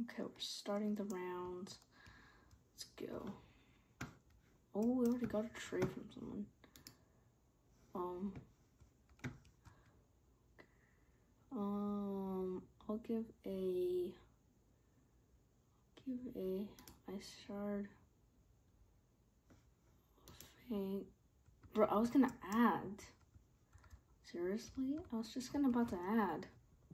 Okay, we're starting the rounds. Let's go. Oh, we already got a tree from someone. Um. Um, I'll give a give a ice shard. Fang. Bro, I was gonna add. Seriously? I was just gonna about to add.